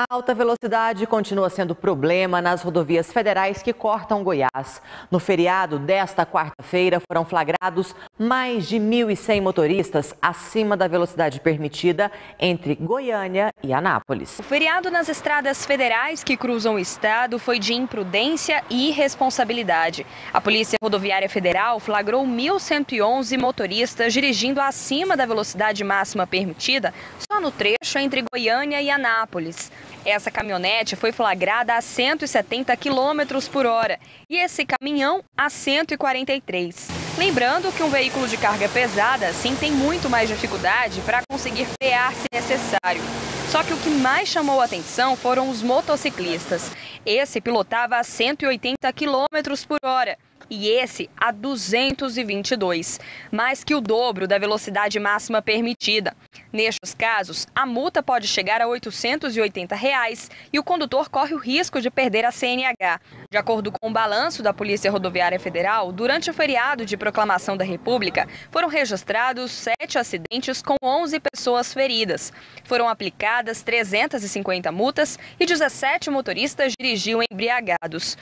A alta velocidade continua sendo problema nas rodovias federais que cortam Goiás. No feriado desta quarta-feira foram flagrados mais de 1.100 motoristas acima da velocidade permitida entre Goiânia e Anápolis. O feriado nas estradas federais que cruzam o estado foi de imprudência e irresponsabilidade. A Polícia Rodoviária Federal flagrou 1.111 motoristas dirigindo acima da velocidade máxima permitida só no trecho entre Goiânia e Anápolis. Essa caminhonete foi flagrada a 170 km por hora e esse caminhão a 143. Lembrando que um veículo de carga pesada sim tem muito mais dificuldade para conseguir frear se necessário. Só que o que mais chamou a atenção foram os motociclistas. Esse pilotava a 180 km por hora e esse a 222, mais que o dobro da velocidade máxima permitida. Nestes casos, a multa pode chegar a 880 reais, e o condutor corre o risco de perder a CNH. De acordo com o balanço da Polícia Rodoviária Federal, durante o feriado de proclamação da República, foram registrados sete acidentes com 11 pessoas feridas. Foram aplicadas 350 multas e 17 motoristas dirigiam embriagados.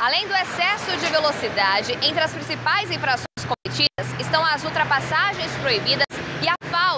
Além do excesso de velocidade, entre as principais infrações cometidas estão as ultrapassagens proibidas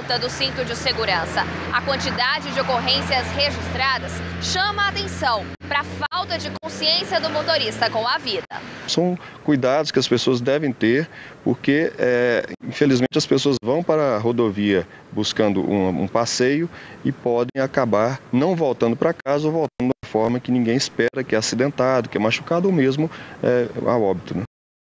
falta do cinto de segurança. A quantidade de ocorrências registradas chama a atenção para a falta de consciência do motorista com a vida. São cuidados que as pessoas devem ter, porque é, infelizmente as pessoas vão para a rodovia buscando um, um passeio e podem acabar não voltando para casa ou voltando uma forma que ninguém espera, que é acidentado, que é machucado ou mesmo é, a óbito. Né?